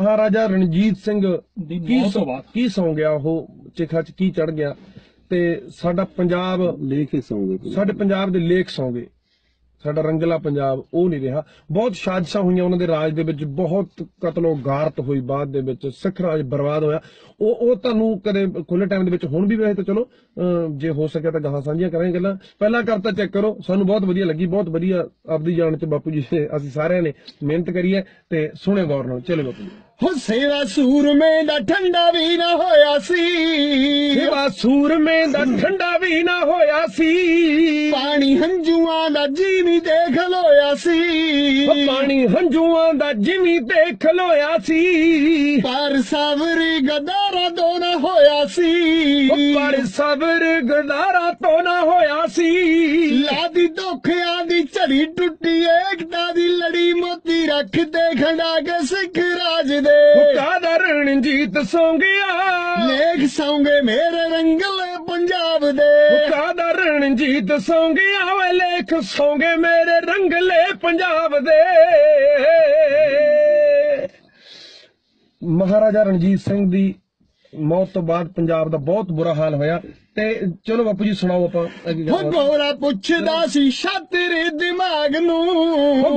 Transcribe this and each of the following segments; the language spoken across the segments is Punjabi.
ਮਹਾਰਾਜਾ ਰਣਜੀਤ ਸਿੰਘ ਦੀ ਕੀ ਮੌਤ ਸੌ ਤੋਂ ਬਾਅਦ। ਕੀ ਸੌਂ ਗਿਆ ਉਹ? ਚਿਖਾ ਚ ਕੀ ਚੜ ਗਿਆ? ਤੇ ਸਾਡਾ ਪੰਜਾਬ ਲੇਖ ਹੀ ਸੌਂਗੇ ਸਾਡੇ ਪੰਜਾਬ ਦੇ ਲੇਖ ਸੌਂ ਗਏ। ਸਾਡਾ ਰੰਗਲਾ ਪੰਜਾਬ ਉਹ ਨਹੀਂ ਰਿਹਾ। ਬਹੁਤ ਸਾਜ਼ਿਸ਼ਾਂ ਹੋਈਆਂ ਉਹਨਾਂ ਦੇ ਰਾਜ ਦੇ ਵਿੱਚ। ਬਹੁਤ ਕਤਲੋ ਗਾਰਤ ਹੋਈ ਬਾਅਦ ਦੇ ਵਿੱਚ। ਸਿੱਖ ਰਾਜ ਬਰਬਾਦ ਹੋਇਆ। ਉਹ ਉਹ ਤੁਹਾਨੂੰ ਕਦੇ ਖੁੱਲੇ ਟਾਈਮ ਦੇ ਵਿੱਚ ਹੁਣ ਵੀ ਵੈਸੇ ਤਾਂ ਚਲੋ ਜੇ ਹੋ ਸਕਿਆ ਤਾਂ ਗਾਹਾਂ ਸਾਂਝੀਆਂ ਕਰਾਂਗੇ ਗੱਲਾਂ। ਪਹਿਲਾਂ ਕਰਤਾ ਚੈੱਕ ਕਰੋ। ਸਾਨੂੰ ਬਹੁਤ ਵਧੀਆ ਲੱਗੀ। ਬਹੁਤ ਵਧੀਆ ਆਪਦੀ ਜਾਣ ਚ ਬਾਪੂ ਜੀ ਅਸੀਂ ਸਾਰਿਆਂ ਨੇ ਮਿਹਨਤ ਕਰੀ ਹੈ ਤੇ ਸੁਣੇ ਗੌਰ ਨਾਲ। ਚਲੋ ਬਾਪੂ ਜੀ। ਹੋ ਸੇਵਾ ਸੂਰਮੇ ਦਾ ਠੰਡਾ ਵੀ ਨਾ ਹੋਇਆ ਸੀ। ਸੇਵਾ ਸੂਰਮੇ ਦਾ ਠੰਡਾ ਵੀ ਨਾ ਹੋਇਆ ਸੀ। ਪਾਣੀ ਹੰਝੂਆਂ ਦਾ ਜੀਵੀ ਦੇਖ ਲੋਇਆ ਸੀ। ਪਾਣੀ ਹੰਝੂਆਂ ਦਾ ਜਿਵੇਂ ਤੇ ਖਲੋਇਆ ਸੀ। ਪਰ ਸਾਵਰੀ ਗਦਾਰਾ ਦੋ ਨਾ ਹੋਇਆ ਸੀ। ਉਹ ਪਰ ਸਬਰ ਗਦਾਰਾ ਤੋਂ ਨਾ ਹੋਇਆ ਸੀ। ਲਾਦੀ ਧੋਖਿਆਂ ਦੀ ਝੜੀ ਟੁੱਟੀ ਏਕਤਾ ਦੀ ਲੜੀ ਮੋਤੀ ਰੱਖਦੇ ਖੰਡਾ ਕੇ ਸਿੱਖ ਰਾਜ ਦੇ ਉਹ ਕਾਦਾ ਰਣਜੀਤ ਸੌਂ ਗਿਆ ਲੇਖ ਸੌਂਗੇ ਮੇਰੇ ਰੰਗਲੇ ਪੰਜਾਬ ਦੇ। ਕਾਦਾ ਰਣਜੀਤ ਸੌਂ ਗਿਆ ਵੇ ਲੇਖ ਸੌਂਗੇ ਮੇਰੇ ਰੰਗਲੇ ਪੰਜਾਬ ਦੇ। ਮਹਾਰਾਜਾ ਰਣਜੀਤ ਸਿੰਘ ਦੀ ਮੌਤ ਤੋਂ ਬਾਅਦ ਪੰਜਾਬ ਦਾ ਬਹੁਤ ਬੁਰਾ ਹਾਲ ਹੋਇਆ। ਤੇ ਚਲੋ ਬਾਪੂ ਜੀ ਸੁਣਾਓ ਆਪਾਂ ਹੋ। ਗੋਰਾ ਪੁੱਛਦਾ ਸੀ ਛਾਤਰ ਦਿਮਾਗ ਨੂੰ?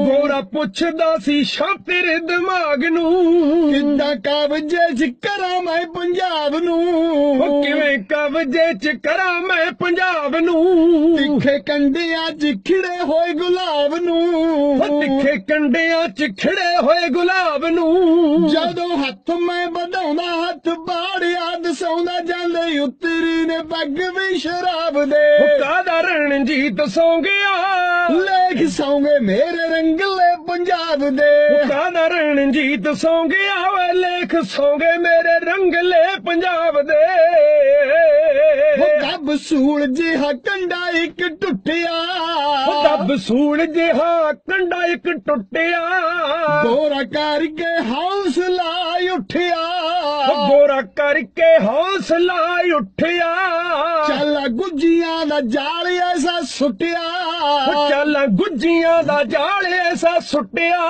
ਗੋਰਾ ਪੁੱਛਦਾ ਸੀ ਸ਼ਾਤਰ ਦਿਮਾਗ ਨੂੰ? ਕਿੱਦਾਂ ਕਬਜੇ ਚ ਕਰਾਂ ਮੈਂ ਪੰਜਾਬ ਨੂੰ? ਕਬਜੇ ਚ ਕਰਾਂ ਮੈਂ ਪੰਜਾਬ ਨੂੰ। ਤਿੱਖੇ ਕੰਡਿਆਂ ਚ ਖਿੜੇ ਹੋਏ ਗੁਲਾਬ ਨੂੰ। ਤਿੱਖੇ ਕੰਡਿਆਂ ਚ ਖਿੜੇ ਹੋਏ ਗੁਲਾਬ ਨੂੰ। ਜਦੋਂ ਹੱਥ ਮੈਂ ਵਧਾਉਂਦਾ ਹੱਥ ਬਾੜਿਆ ਦਸਾਉਂਦਾ ਜਾਂਦੇ ਉੱਤਰੀ ਨੇ ਪੱਗ ਵੀ ਸ਼ਰਾਬ ਦੇ। ਕਾਦਾ ਰਣਜੀਤ ਸੌਂ ਗਿਆ ਲੇਖ ਸੌਂਗੇ ਮੇਰੇ ਰੰਗਲੇ ਪੰਜਾਬ ਦੇ। ਕਾਦਾ ਰਣਜੀਤ ਸੌਂ ਗਿਆ ਵੇ ਲੇਖ ਸੌਂਗੇ ਮੇਰੇ ਰੰਗਲੇ ਪੰਜਾਬ ਦੇ। ਉਹ ਗੱਬ ਸੂਲ ਜਿਹਾ ਕੰਡਾ ਇੱਕ ਟੁੱਟਿਆ। ਉਹ ਦੱਬ ਸੂਲ ਜਿਹਾ ਕੰਡਾ ਇੱਕ ਟੁੱਟਿਆ। ਗੋਰਾ ਕਰਕੇ ਹੌਸਲਾ ਉੱਠਿਆ। ਉਹ ਗੋਰਾ ਕਰਕੇ ਹੌਸਲਾ ਉੱਠਿਆ। ਚੱਲ ਗੁੱਜੀਆਂ ਦਾ ਜਾਲ ਐਸਾ ਸੁੱਟਿਆ। ਉਹ ਚੱਲ ਗੁੱਜੀਆਂ ਦਾ ਜਾਲ ਐਸਾ ਸੁੱਟਿਆ।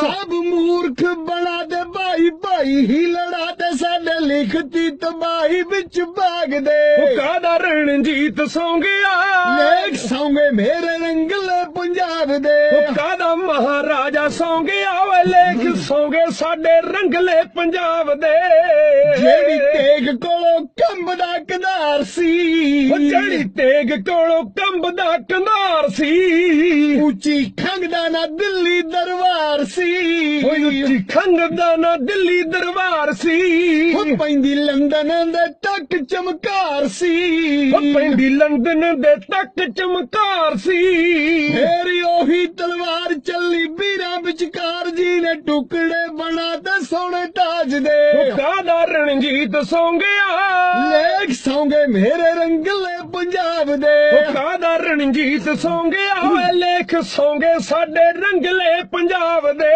ਸਭ ਮੂਰਖ ਬਣਾ ਦੇ ਭਾਈ ਭਾਈ ਹੀ ਲੜਾ ਤੇ ਸਾਡੇ ਲਿਖਤੀ ਤਬਾਹੀ ਵਿੱਚ ਭਾਗਦੇ ਉਹ ਕਾਦਾ ਰਣਜੀਤ ਸੌਂ ਗਿਆ ਲੇਖ ਸੌਂਗੇ ਮੇਰੇ ਰੰਗਲੇ ਪੰਜਾਬ ਦੇ। ਉਹ ਕਾਦਾ ਮਹਾਰਾਜਾ ਸੌਂ ਗਿਆ ਵੇ ਲੇਖ ਸੌਂ ਗਏ ਸਾਡੇ ਰੰਗਲੇ ਪੰਜਾਬ ਦੇ। ਜਿਹੜੀ ਤੇਗ ਕੋਲੋਂ ਕੰਬਦਾ ਕਦਾਰ ਸੀ। ਉਹ ਜਿਹੜੀ ਤੇਗ ਕੋਲੋਂ ਕੰਬਦਾ ਕੰਧਾਰ ਸੀ। ਉੱਚੀ ਖੰਗਦਾ ਨਾ ਦਿੱਲੀ ਦਰਬਾਰ ਸੀ। ਓਏ ਉੱਚੀ ਖੰਗ ਦਾ ਨਾ ਦਿੱਲੀ ਦਰਬਾਰ ਸੀ। ਉਹ ਪੈਂਦੀ ਲੰਡਨ ਦੇ ਟੱਕ ਚਮਕਾਰ ਸੀ। ਉਹ ਪੈਂਦੀ ਲੰਡਨ ਦੇ ਤੱਕ ਚਮਕਾਰ ਸੀ। ਫੇਰ ਉਹੀ ਤਲਵਾਰ ਚੱਲੀ ਵੀਰਾਂ ਵਿਚਕਾਰ ਜੀ ਨੇ ਟੁਕੜੇ ਬਣਾ ਤੇ ਸੋਹਣੇ ਤਾਜ ਦੇ ਉਹ ਕਾਦਾ ਰਣਜੀਤ ਸੌਂ ਗਿਆ ਲੇਖ ਸੌਂਗੇ ਮੇਰੇ ਰੰਗਲੇ ਪੰਜਾਬ ਦੇ। ਉਹ ਕਾਦਾ ਰਣਜੀਤ ਸੌਂ ਗਿਆ ਓਏ ਲੇਖ ਸੌਂ ਗਏ ਸਾਡੇ ਰੰਗਲੇ ਪੰਜਾਬ ਦੇ।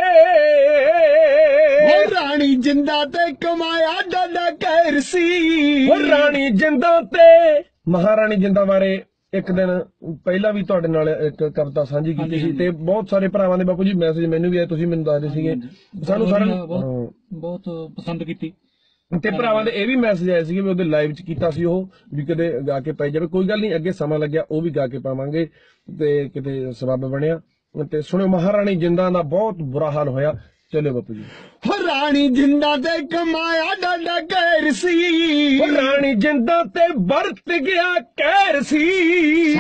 ਉਹ ਰਾਣੀ ਜਿੰਦਾ ਤੇ ਕਮਾਇਆ ਡਾਡਾ ਕਹਿਰ ਸੀ ਉਹ ਰਾਣੀ ਜਿੰਦਾ ਤੇ ਮਹਾਰਾਣੀ ਜਿੰਦਾ ਬਾਰੇ ਇੱਕ ਦਿਨ ਪਹਿਲਾਂ ਵੀ ਤੁਹਾਡੇ ਨਾਲ ਇੱਕ ਕਵਿਤਾ ਸਾਂਝੀ ਕੀਤੀ ਸੀ ਤੇ ਬਹੁਤ ਸਾਰੇ ਭਰਾਵਾਂ ਦੇ ਬਾਪੂ ਜੀ ਮੈਸੇਜ ਮੈਨੂੰ ਵੀ ਆਏ ਤੁਸੀਂ ਮੈਨੂੰ ਦੱਸਦੇ ਸੀਗੇ। ਸਾਨੂੰ ਸਾਰਿਆਂ ਨੂੰ ਬਹੁਤ ਪਸੰਦ ਕੀਤੀ। ਹਾਂ। ਤੇ ਭਰਾਵਾਂ ਦੇ ਇਹ ਵੀ ਮੈਸੇਜ ਆਏ ਸੀਗੇ ਵੀ ਉਹਦੇ ਲਾਈਵ ਚ ਕੀਤਾ ਸੀ ਉਹ ਵੀ ਕਦੇ ਗਾ ਕੇ ਪਾਈ ਜਾਵੇ। ਕੋਈ ਗੱਲ ਨਹੀਂ ਅੱਗੇ ਸਮਾਂ ਲੱਗਿਆ ਉਹ ਵੀ ਗਾ ਕੇ ਪਾਵਾਂਗੇ ਤੇ ਕਿਤੇ ਸਬੱਬ ਬਣਿਆ। ਤੇ ਸੁਣਿਓ ਮਹਾਰਾਣੀ ਜਿੰਦਾ ਦਾ ਬਹੁਤ ਬੁਰਾ ਹਾਲ ਹੋਇਆ। ਚਲੋ ਬਾਪੂ ਜੀ। ਹੋ ਰਾਣੀ ਜਿੰਦਾ ਤੇ ਕਮਾਇਆ ਡਾਡਾ ਕਹਿਰ ਸੀ। ਉਹ ਰਾਣੀ ਜਿੰਦਾ ਤੇ ਵਰਤ ਗਿਆ ਕਹਿਰ ਸੀ।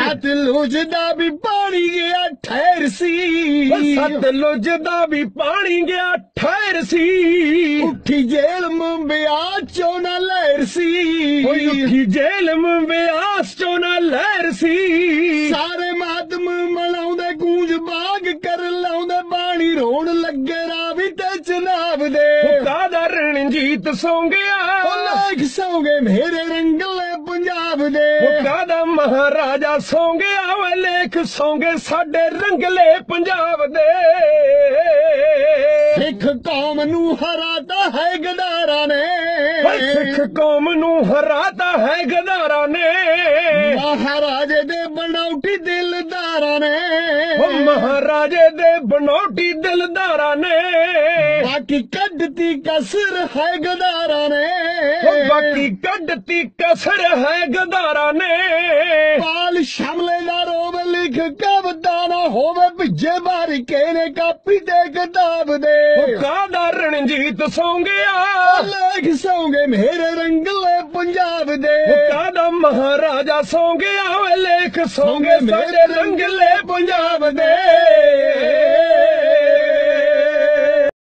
ਸਤ ਲੁਜਦਾ ਵੀ ਪਾਣੀ ਗਿਆ ਠਹਿਰ ਸੀ। ਸਤਲੁਜ ਦਾ ਵੀ ਪਾਣੀ ਗਿਆ ਠਹਿਰ ਸੀ। ਉੱਠੀ ਜੇਲ ਮੁੰਬਿਆ ਚੋਂ ਨਾ ਲਹਿਰ ਸੀ। ਕੋਈ ਉੱਠੀ ਜੇਲ੍ਹ ਵਿਆਸ ਚੋਂ ਨਾ ਲਹਿਰ ਸੀ। ਸਾਰੇ ਮਾਤਮ ਮਨਾਉਂਦੇ ਗੂੰਜ ਬਾਗ ਕਰ ਲਾਉਂਦੇ ਬਾਣੀ ਰੋਣ ਲੱਗੇ ਰਾਵੀ ਤੇ ਚਨਾਬ ਦੇ। ਉਹ ਕਾਦਾ ਰਣਜੀਤ ਸੌਂ ਗਿਆ ਉਹ ਲੇਖ ਸੌਂਗੇ ਮੇਰੇ ਰੰਗਲੇ ਪੰਜਾਬ ਦੇ। ਉਹ ਕਾਦਾ ਮਹਾਰਾਜਾ ਸੌਂਗਿਆ ਵੇ ਲੇਖ ਸੌਂਗੇ ਸਾਡੇ ਰੰਗਲੇ ਪੰਜਾਬ ਦੇ। ਸਿੱਖ ਕੌਮ ਨੂੰ ਹਰਾਤਾ ਹੈ ਗਦਾਰਾਂ ਨੇ। ਸਿੱਖ ਕੌਮ ਨੂੰ ਹਰਾਤਾ ਹੈ ਗਦਾਰਾਂ ਨੇ। ਮਹਾਰਾਜੇ ਦੇ ਬਣਾਉਟੀ ਦਿਲਦਾਰਾਂ ਨੇ। ਉਹ ਮਹਾਰਾਜੇ ਦੇ ਬਨੋਟੀ ਦਿਲਦਾਰਾਂ ਨੇ। ਬਾਕੀ ਕੱਢਤੀ ਕਸਰ ਹੈ ਗਦਾਰਾਂ ਨੇ। ਉਹ ਬਾਕੀ ਕੱਢਤੀ ਕਸਰ ਹੈ ਗਦਾਰਾਂ ਨੇ। ਪਾਲ ਸ਼ਮਲੇ ਦਾ ਰੋਬ ਲਿਖ ਕਵਿਤਾ ਨਾ ਹੋਵੇ ਭਿੱਜੇ ਬਾਰੀ ਨੇ ਕਾਪੀ ਤੇ ਕਿਤਾਬ ਦੇ। ਉਹ ਕਾਦਾ ਰਣਜੀਤ ਸੌਂਗਿਆ? ਲੇਖ ਸੌਂਗੇ ਮੇਰੇ ਰੰਗਲੇ ਪੰਜਾਬ ਦੇ। ਉਹ ਕਾਦਾ ਮਹਾਰਾਜਾ ਸੌਂਗਿਆ? ਵੇ ਲੇਖ ਸੌਂਗੇ ਸਾਡੇ ਰੰਗਲੇ ਪੰਜਾਬ ਦੇ।